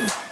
Woo!